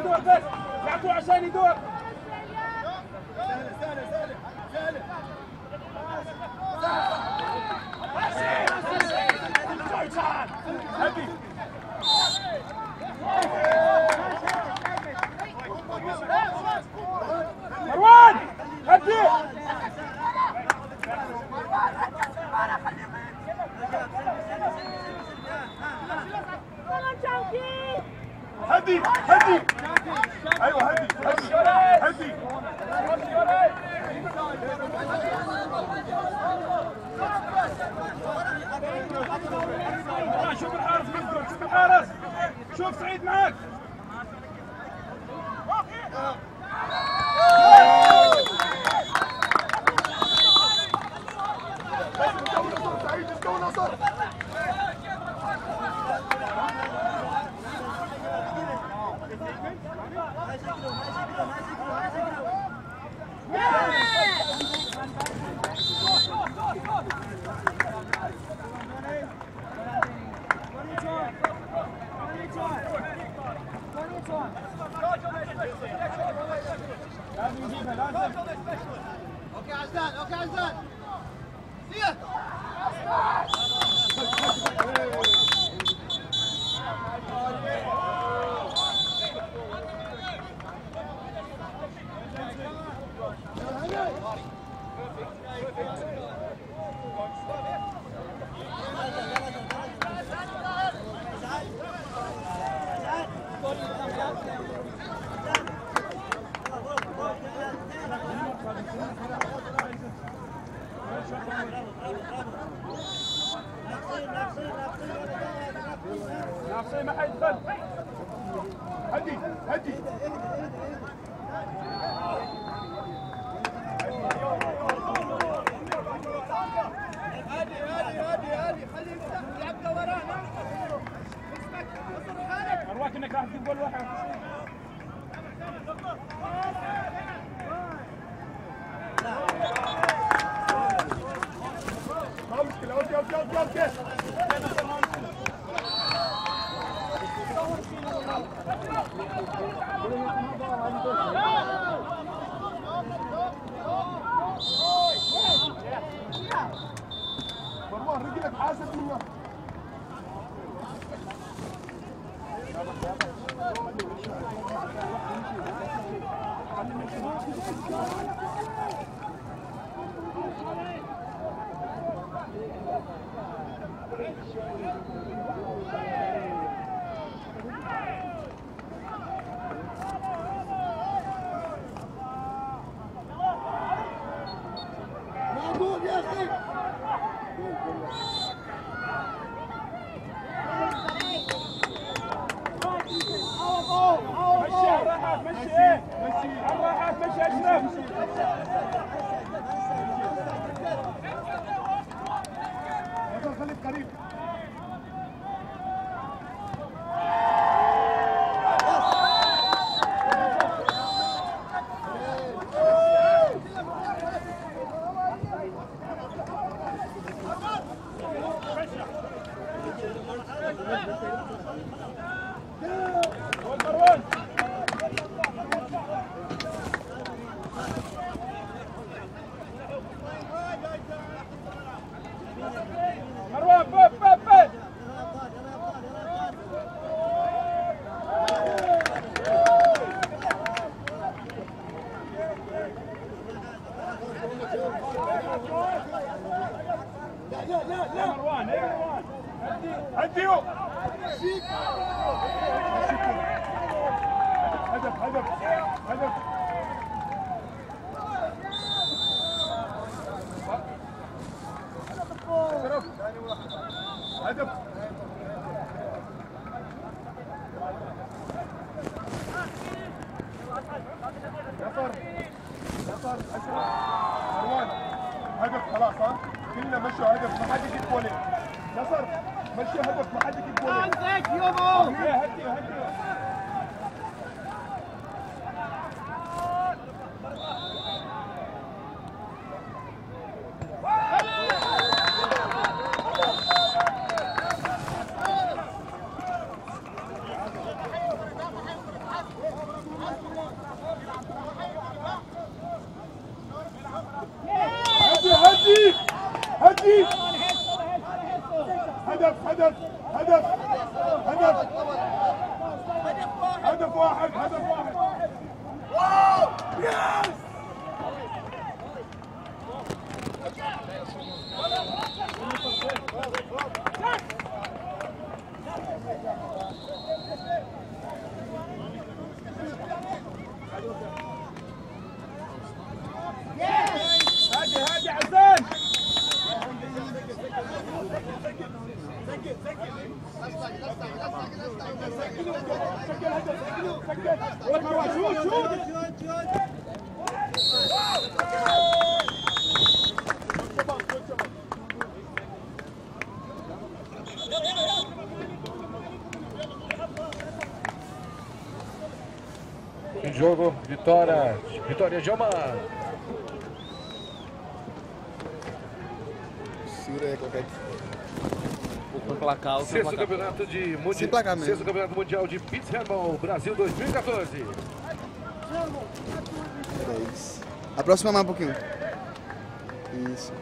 يدور بس. لعبوا عشان يدور. سهلة سهلة مروان مروان هدي ايوه هدي هدي. هدي اوكي عزان اوكي عزان سير ناقصين ما حيدخل هدي هدي هادي هادي هادي هادي خليه يفتح يلعب له ورانا اسمك اصر حالك ارواك انك راح تجيب واحد مروان رجلك حاسب منه Gracias. لا لا لا مروان هدف هدف هدف هدف مروان هدف خلاص ها كلنا مشوا هدف ما حد يجيب جولين نصر مشوا هدف ما حد يجيب جولين هدي هدي. هدف هدف هدف هدف. هدف واحد هدف واحد. واو! يس Em jogo, vitória, vitória de uma. Ciro é qualquer Placar ou Sexto placar. campeonato de mundi... Sem placar mesmo. Sexto campeonato mundial de Beach Handball Brasil 2014. Três. Aproxima mais um pouquinho. Isso.